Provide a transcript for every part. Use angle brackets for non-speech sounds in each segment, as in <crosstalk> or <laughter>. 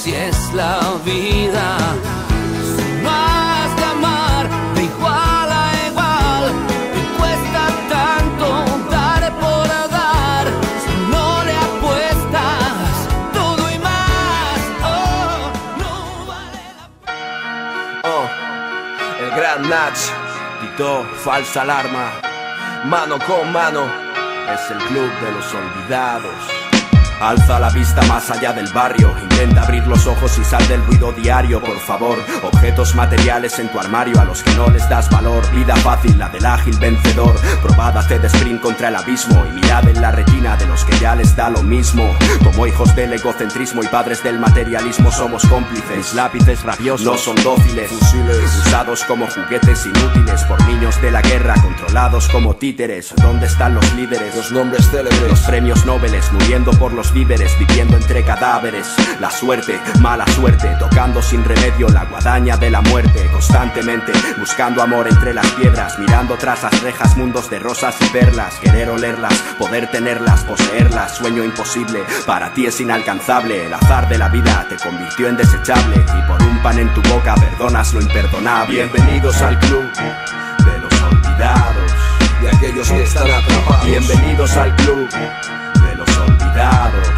así es la vida. Has de amar de igual a igual, me cuesta tanto dar por dar. Si no le apuestas todo y más, oh, no vale la Oh, el gran Nach quitó falsa alarma, mano con mano, es el club de los olvidados. Alza la vista más allá del barrio, intenta abrir los ojos y sal del ruido diario, por favor. Objetos materiales en tu armario a los que no les das valor. Vida fácil, la del ágil vencedor. Probada hacer sprint contra el abismo y mirad en la retina de los que ya les da lo mismo. Como hijos del egocentrismo y padres del materialismo somos cómplices. Mis lápices rabiosos no son dóciles, fusiles usados como juguetes inútiles por niños de la guerra, controlados como títeres. ¿Dónde están los líderes? Los nombres célebres. Los premios Nobeles, muriendo por los víveres, viviendo entre cadáveres. La suerte, mala suerte, tocando sin remedio la guadaña de la muerte. Constantemente buscando amor entre las piedras, mirando tras las rejas mundos de rosas y perlas. Querer olerlas, poder tenerlas, poseerlas, sueño imposible. Para ti es inalcanzable, el azar de la vida te convirtió en desechable. Y por un pan en tu boca perdonas lo imperdonable. Bienvenidos al club de los olvidados. Y aquellos que están atrapados. Bienvenidos al club de olvidados.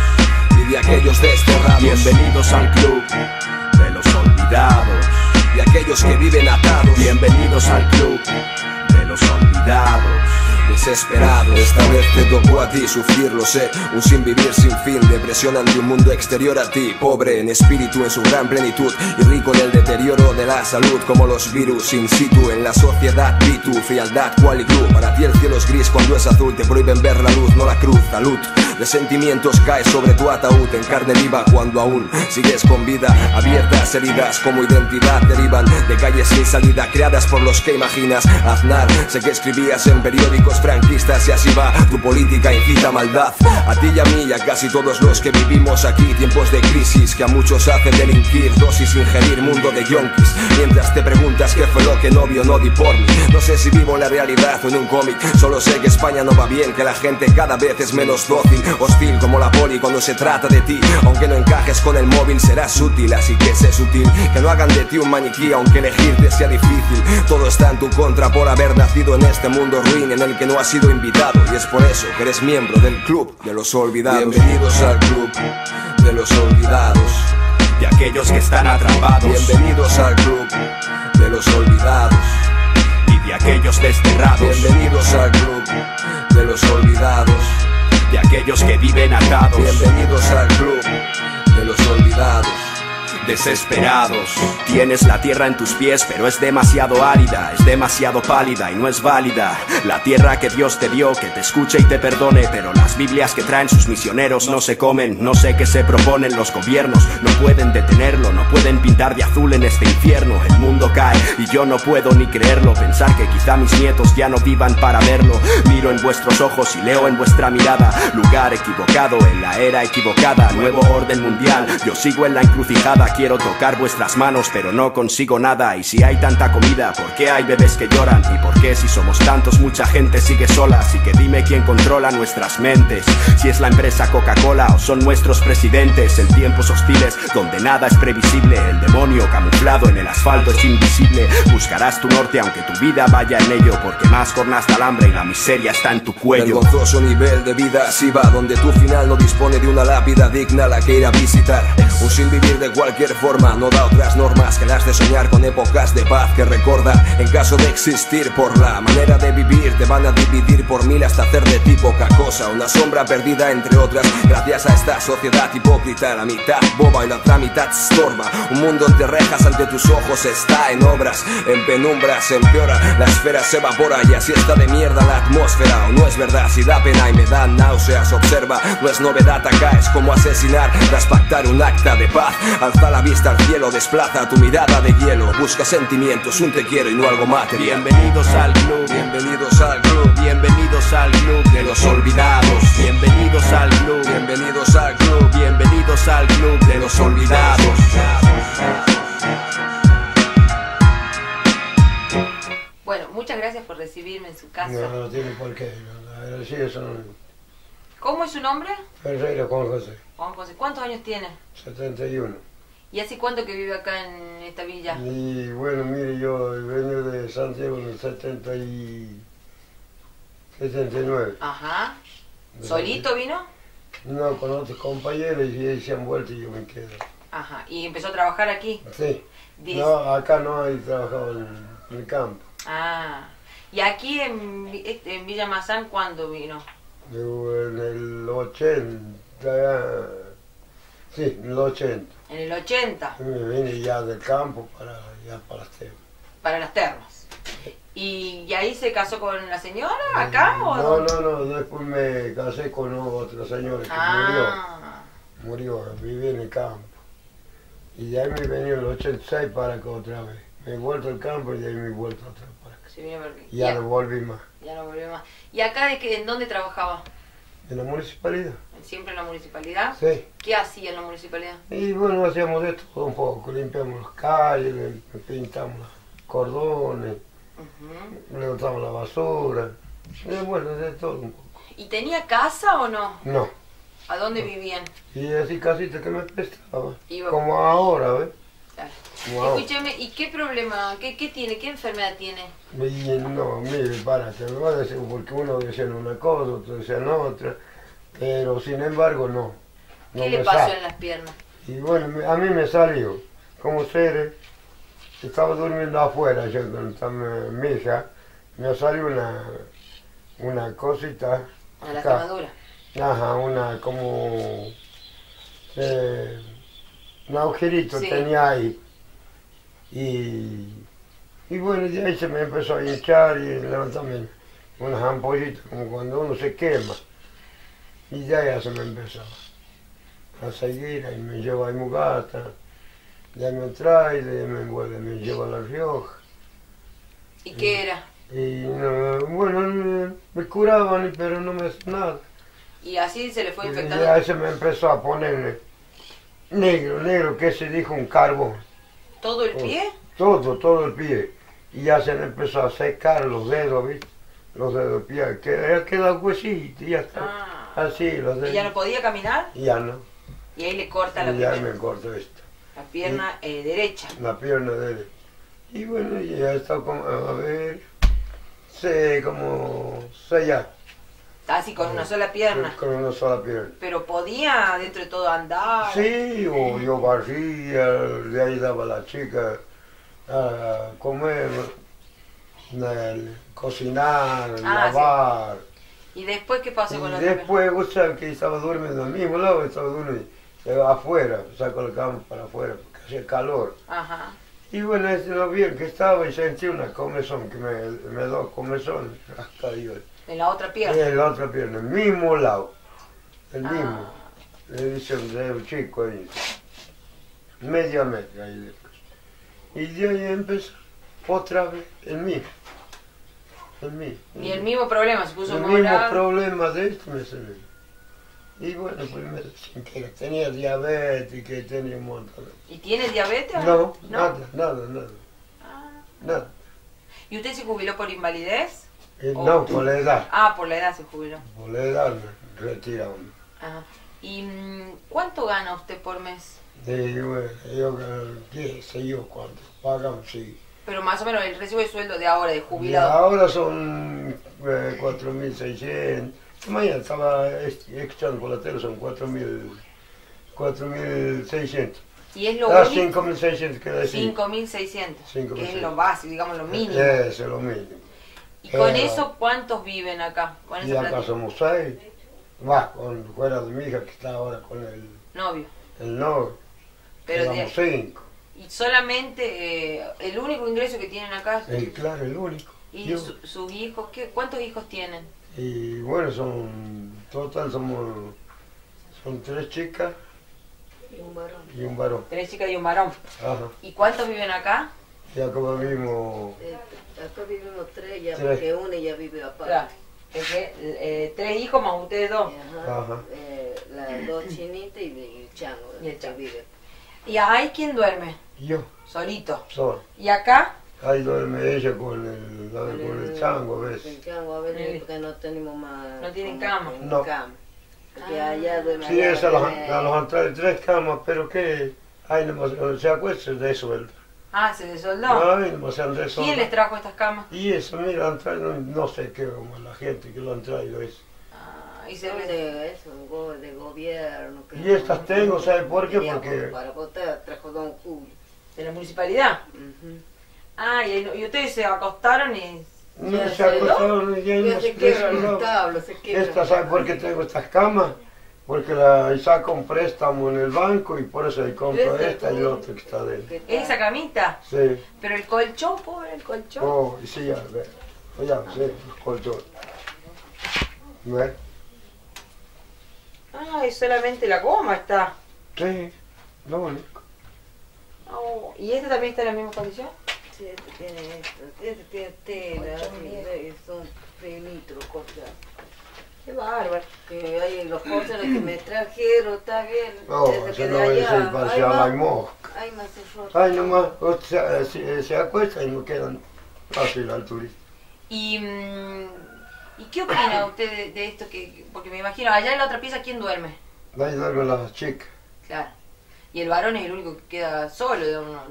Y de aquellos desterrados. Bienvenidos al club de los olvidados. Y aquellos que viven atados. Bienvenidos al club de los olvidados. Desesperado, esta vez te tocó a ti sufrir, lo sé. Un sin vivir sin fin, depresión ante un mundo exterior a ti. Pobre en espíritu en su gran plenitud. Y rico en el deterioro de la salud Como los virus in situ. En la sociedad Vi tu frialdad, cual y cruz. Para ti el cielo es gris cuando es azul Te prohíben ver la luz, no la cruz, salud de sentimientos cae sobre tu ataúd en carne viva cuando aún sigues con vida abiertas heridas como identidad derivan de calles sin salida creadas por los que imaginas. Aznar sé que escribías en periódicos franquistas y así va. Tu política incita maldad. A ti y a mí y a casi todos los que vivimos aquí. Tiempos de crisis que a muchos hacen delinquir. Dosis ingerir mundo de yonkis. Mientras te preguntas qué fue lo que no vio no di por mí. No sé si vivo en la realidad o en un cómic. Solo sé que España no va bien que la gente cada vez es menos dócil. Hostil como la poli cuando se trata de ti. Aunque no encajes con el móvil serás útil. Así que sé sutil Que no hagan de ti un maniquí aunque elegirte sea difícil. Todo está en tu contra por haber nacido en este mundo ruin En el no has sido invitado Y es por eso que eres miembro del club de los olvidados. Bienvenidos al club de los olvidados. De aquellos que están atrapados. Bienvenidos al club de los olvidados. Y de aquellos desterrados. Bienvenidos al club de los olvidados. De aquellos que viven atados. Bienvenidos al club de los olvidados. Desesperados, tienes la tierra en tus pies, pero es demasiado árida, es demasiado pálida y no es válida. La tierra que Dios te dio, que te escuche y te perdone, pero las Biblias que traen sus misioneros no se comen. No sé qué se proponen los gobiernos, no pueden detenerlo, no pueden pintar de azul en este infierno. El mundo cae y yo no puedo ni creerlo. Pensar que quizá mis nietos ya no vivan para verlo. Miro en vuestros ojos y leo en vuestra mirada. Lugar equivocado en la era equivocada. Nuevo orden mundial. Yo sigo en la encrucijada. Quiero tocar vuestras manos, pero no consigo nada. Y si hay tanta comida, ¿por qué hay bebés que lloran? ¿Y por qué si somos tantos mucha gente sigue sola? Así que dime quién controla nuestras mentes. Si es la empresa Coca-Cola o son nuestros presidentes. En tiempos hostiles, donde nada es previsible. El demonio camuflado en el asfalto es invisible. Buscarás tu norte aunque tu vida vaya en ello. Porque más cornaste al hambre y la miseria está en tu cuello. Vergonzoso nivel de vida así va, donde tu final no dispone de una lápida digna la que ir a visitar. Un sin vivir de cualquier forma no da otras normas que las de soñar con épocas de paz que recorda. En caso de existir por la manera de vivir te van a dividir por mil hasta hacer de ti poca cosa. Una sombra perdida entre otras gracias a esta sociedad hipócrita. La mitad boba y la otra mitad estorba. Un mundo entre rejas ante tus ojos está en obras en penumbras empeora. La esfera se evapora y así está de mierda la atmósfera. O no es verdad si da pena y me da náuseas observa. No es novedad acá es como asesinar tras pactar un acta de paz. Alza la vista al cielo, desplaza tu mirada de hielo. Busca sentimientos, un te quiero y no algo material. Bienvenidos al club, bienvenidos al club, bienvenidos al club de los olvidados. Bienvenidos al club, bienvenidos al club, bienvenidos al club de los olvidados. Bueno, muchas gracias por recibirme en su casa. No, no tiene por qué. Agradecido son ¿Cómo es su nombre? Ferreira Juan José, Juan José. ¿Cuántos años tiene? 71. ¿Y hace cuánto que vive acá en esta villa? Y bueno, mire, yo vengo de Santiago en el 70 y 79. Ajá. ¿Solito vino? No, con otros compañeros y ellos se han vuelto y yo me quedo. Ajá. ¿Y empezó a trabajar aquí? Sí. Diez. No, acá no hay trabajado en, en el campo. Ah. ¿Y aquí en, este, en Villa Mazán cuándo vino? Yo en el 80, sí, en el 80. En el 80, Me vine ya del campo para ya para las temas. para las termas. ¿Y, y ahí se casó con la señora acá o No, no, no, después me casé con otra señora que murió. Ah. Murió, viví en el campo. Y de ahí me venía en el 86 para acá otra vez. Me he vuelto al campo y de ahí me he vuelto otra vez para acá. Y ya Ya, no volví más. ya no volvió más. ¿Y acá de qué, en dónde trabajaba? ¿En la municipalidad? ¿Siempre en la municipalidad? Sí. ¿Qué hacía en la municipalidad? Y bueno, hacíamos de todo un poco. Limpiamos las calles, pintamos los cordones, Ujú. levantamos la basura. Y bueno, de todo un poco. ¿Y tenía casa o no? No. ¿A dónde vivían? Y así casita que me prestaba. Iba- Como ahora, ¿ves? Ahora. Escúcheme, ¿y qué problema, qué, qué tiene, qué enfermedad tiene? Y no, mire, para, te lo voy a decir, porque uno decía una cosa, otro decía otra, pero sin embargo no. no ¿Qué le me pasó sale. en las piernas? Y bueno, me- a mí me salió, como seres, estaba durmiendo afuera, yo con mi, hija, me salió una, una cosita, ¿A la acá. ajá, una como, eh, un agujerito Sí. tenía ahí, y, y bueno, de ahí se me empezó a hinchar y levantarme unas ampollitas, como cuando uno se quema, y ya ya se me empezó a seguir, ahí me lleva a Mugata, ya me trae, de ahí me vuelve, me lleva a La Rioja. ¿Y qué era? Y no, bueno, me, me curaban, pero no me hacía nada. Y así se le fue Y infectando. ya se me empezó a poner negro, negro, que se dijo un carbón. ¿Todo el pie? Todo, todo el pie. Y ya se me empezó a secar los dedos, ¿viste? Los dedos del pie, que queda huesito, y ya está. Ah. Así, los dedos. ¿Y ya no podía caminar? Ya no. Y ahí le corta la, Y ya pierna, me cortó esto. la pierna eh, derecha. la pierna de él. Y bueno, ya está como, a ver, sé como seis Así con una sola pierna. con una sola pierna. Pero podía dentro de todo andar. Sí, o yo barría, de ahí daba a la chica a comer, a cocinar, Ah, lavar. ¿Y después qué pasó con Y la otra después, vos sabes que estaba durmiendo al mismo lado, estaba durmiendo eh, afuera, saco la cama para afuera, porque hacía calor. Ajá. Y bueno, lo bien que estaba y sentí una comezón, que me, me dio comezón <laughs> hasta ahí. En la otra pierna. En la otra pierna, el mismo lado, el Ah. mismo. Le dice un dedo chico ahí, media media ahí después. Y de ahí empezó otra vez, el mismo, el mismo. Y el mismo problema, se puso el mismo problema de esto me salió. Y bueno, pues me sin que tenía diabetes y que tenía un montón de... ¿Y tiene diabetes? o No, nada, nada, nada, Ah. nada. ¿Y usted se jubiló por invalidez? Eh. No, por la edad. Ah, por la edad se jubiló. Por la edad me retiraron. Ajá. ¿Y mm, cuánto gana usted por mes? Y bueno, yo eh, qué sé yo cuánto pagan, sí. Pero más o menos el recibo de sueldo de ahora, de jubilado. ahora son eh, 4.600. Mañana estaba escuchando por la tele, son 4.000, 4.600. Y es lo Ah, único. 5.600 que decir. 5.600. Que es 5.600. lo básico, digamos lo mínimo. Eso es lo mínimo. ¿Y con eh, eso cuántos viven acá? Con Y esa acá plata? somos seis. Va, con, fuera de mi hija que está ahora con el, Novio. el novio. Pero de- cinco. y solamente eh, el único ingreso que tienen acá. El, claro, el único. ¿Y su- sus hijos? ¿qué, ¿Cuántos hijos tienen? Y bueno, son, total somos, son tres chicas y un varón. Tres chicas y un varón. Ajá. ¿Y cuántos viven acá? Y acá vivimos, Eh, acá vivimos tres, ya Tres. porque una ya vive aparte. Claro. Es que, eh, tres hijos más ustedes dos. Ajá. Ajá. Eh, las <clears throat> dos chinitas y el chango, Y el chango. vive. ¿Y ahí quién duerme? yo, Solito. solo. ¿Y acá? Ahí duerme ella con el, con el chango a El veces. chango a veces Sí. porque no tenemos más. No tienen cama. No. cama. Porque Ah. allá duerme. Sí, allá es a los, a los tres camas, pero que Ahí donde se acuesta se desuelta. Ah, se desoldó. Ahí nomás se han ¿Quién les trajo estas camas? Y eso, mira, han traído, no sé qué, como la gente que lo han traído eso. Ah, y se ve. de eso, go- de gobierno. que- Y estas tengo, ¿sabe por qué? Porque Para votar trajo Don Julio. de la municipalidad. Ujú. Ah, y, y ustedes se acostaron y. no se se acostaron y ya no se se quiebran desoldado. los tablos, se quiebran. Esta, ¿sabe por qué tengo estas camas? Porque la saco un préstamo en el banco y por eso ahí compro Ese esta y la otra que está dentro. Esa camita. Sí. Pero el colchón, pobre, el colchón. Oh, y sí, ya, ve. Ya, sí, los colchones. ¿Ve? Ah, y solamente la goma está. Sí, lo único. Oh, ¿Y esta también está en la misma condición? Sí, este tiene esto, este tiene tela, Colchón son los colchones. Qué bárbaro. Que hay los colchones que me trajeron, está bien. Oh, desde que no de es allá, el para ay, la ma, mosca. ay, nomás, o sea, se, se acuesta y no quedan fácil al turista. ¿Y, mm, ¿y qué opina <coughs> usted de, de esto? que Porque me imagino, allá en la otra pieza, ¿quién duerme? Ahí duermen las chicas. Claro. Y el varón es el único que queda solo, digamos, no,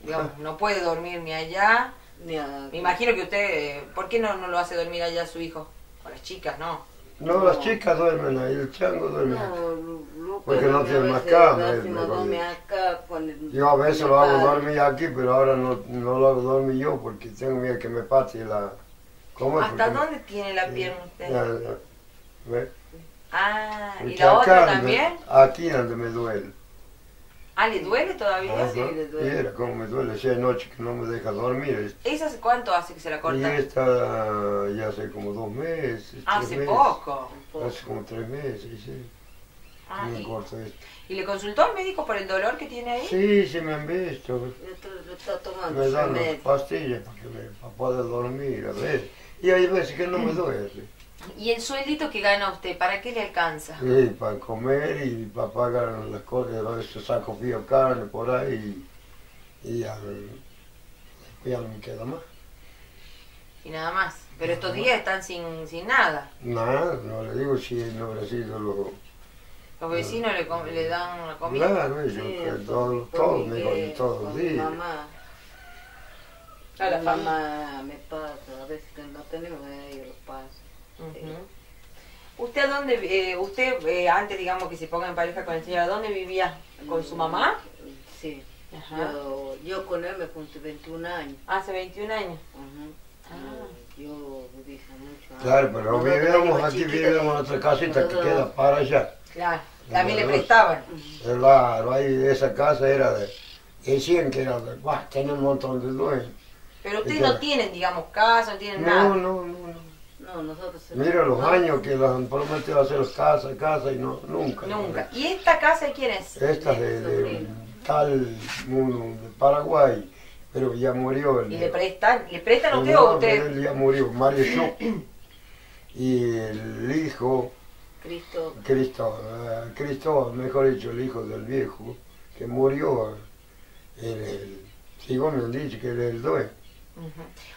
digamos, no puede dormir ni allá. Ni a- Me imagino que usted, ¿por qué no, no lo hace dormir allá su hijo? Las chicas, ¿no? No, las chicas duermen ahí, el chango duerme Porque no a tiene más cama, Yo a veces lo hago dormir aquí, pero ahora no, no lo hago dormir yo porque tengo miedo que me pate la... ¿Cómo? ¿Hasta Porque me- dónde tiene la pierna usted? Ah, ¿y la otra también? Aquí donde me duele. Ah, ¿le duele todavía? Ajá. sí, le duele. Mira cómo me duele, si hay noche que no me deja dormir. ¿Esa hace cuánto hace que se la Y corta? esta ya hace como dos meses. tres Hace meses. poco. Hace como tres meses, sí. Ah, me y, corto esto. ¿Y le consultó al médico por el dolor que tiene ahí? Sí, sí me han visto. Está tomando Me dan las pastillas para, que me, para poder dormir, a ver. Y hay veces que no me <clears throat> duele. ¿Y el sueldito que gana usted, para qué le alcanza? Sí, para comer y para pagar las cosas. A veces saco frío carne por ahí y, y ya, después ya no me queda más. Y nada más. Pero estos días están sin, sin nada. Nada, no le digo si no le sido lo... Los vecinos le, com- le dan la comida. Claro, ellos, Sí, que todos, todos, me que- joden todos los días. mamá. A la mamá me pasa, a veces que no tenemos, ellos los pasan. Ujú. ¿Usted a dónde, eh, usted eh, antes digamos que se ponga en pareja con el señor, ¿a dónde vivía? ¿Con su mamá? Sí. Ajá. Yo, yo con él me junté 21 años. Hace 21 años. Ah. Yo viví hace mucho años. Claro, pero Nosotros vivíamos aquí, vivíamos en otra casita que queda para allá. Claro. También le prestaban. Claro, ahí esa casa era de... Decían que era de... Bah, tenía un montón de dueños. Pero ustedes no tienen, digamos, casa, no tienen No, nada. no, no, no. No, nosotros... Mira los no, años que los han prometido hacer casa, casa y no, nunca. Nunca. ¿Y esta casa de quién es? Esta de, de tal uno de Paraguay, pero ya murió. El, ¿Y le prestan? ¿Le prestan a usted o usted? Él ya murió, Mario <clears throat> Schuch. Y el hijo, Cristo, Cristo, eh, Cristo, mejor dicho, el hijo del viejo, que murió, el, el, según me han dicho que él es el dueño.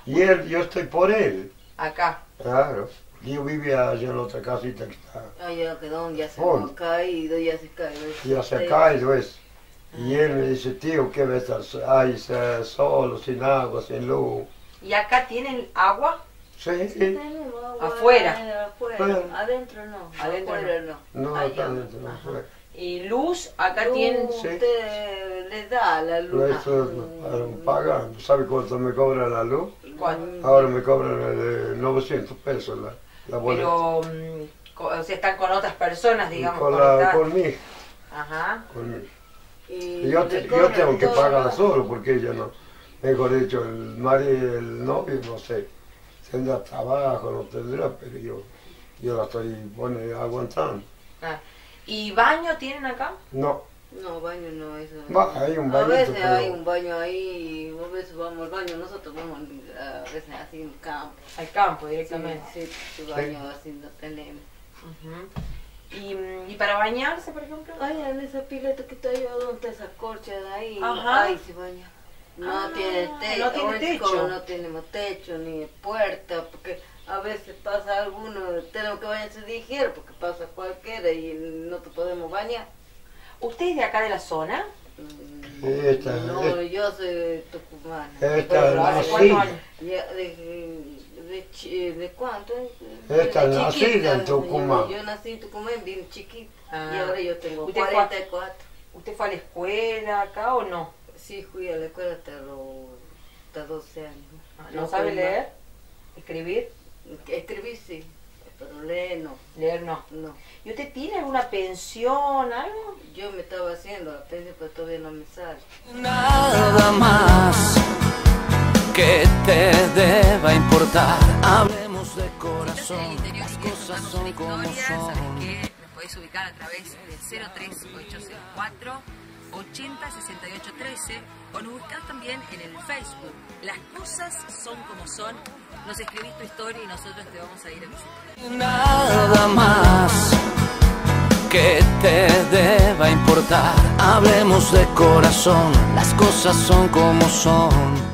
Y él, yo estoy por él, Acá. Claro. Yo vivía allá en la otra casita que está, allá quedó, ya se ha caído, ya se cae. ya se ha caído eso. Y él me dice, tío, ¿qué estar ahí solo, sin agua, sin luz? ¿Y acá tienen agua? Sí, Tenemos agua, Afuera. afuera. Afuera. Adentro no. Adentro afuera no. no, Allá. acá adentro no fue. ¿Y luz? Acá Luz, tienen... Sí. Usted le da la luz. Eso Mm, pagan, ¿sabe cuánto me cobra la luz? ¿Cuánto? Ahora me cobran eh, 900 pesos la, la boleta. Pero, co- o sea, están con otras personas, digamos. con, la, con mi Ajá. con mi. Y yo, te- yo tengo que pagar solo porque ella no, mejor dicho, el marido, el novio, no sé, tendrá trabajo, no tendrá, pero yo, yo la estoy pone, aguantando. Ah. ¿Y baño tienen acá? No, No, baño no, eso. Va, hay un A bañito, veces pero- hay un baño ahí, a veces vamos al baño, nosotros vamos a veces así en campo. Al campo directamente. sí, sí, baño así no tenemos. ¿Y, mm, ¿Y para bañarse, por ejemplo? Ay, en esa pileta que está allá donde esa corcha de ahí, Ajá. ahí se baña. No Ah, tiene techo, no tiene como techo. no tenemos techo ni puerta, porque a veces pasa alguno, tenemos que bañarse ligero porque pasa cualquiera y no te podemos bañar. ¿Usted es de acá de la zona? Esta, No, yo soy de Tucumán. esta hace cuántos años. De, de, chi- ¿De cuánto? Esta De nacida en Tucumán. Yo, yo nací en Tucumán bien chiquita. Ah. Y ahora yo tengo ¿Usted fue- 44. ¿Usted fue a la escuela acá o no? Sí, fui a la escuela hasta los hasta 12 años. ¿No sabe fui leer? ¿Escribir? Escribir sí, pero leer no. Leer no. No. ¿Y usted tiene alguna pensión, algo? Yo me estaba haciendo la pensión, pero todavía no me sale. Nada más que te deba importar. Hablemos de corazón, las cosas son como son. que nos podéis ubicar a través del 03804 806813 o nos buscás también en el Facebook. Las cosas son como son. Nos escribís tu historia y nosotros te vamos a ir a visitar. Nada más que te deba importar. Hablemos de corazón, las cosas son como son.